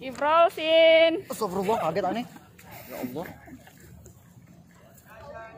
Kifrosin. Astagfirullah kaget aneh. Ya Allah.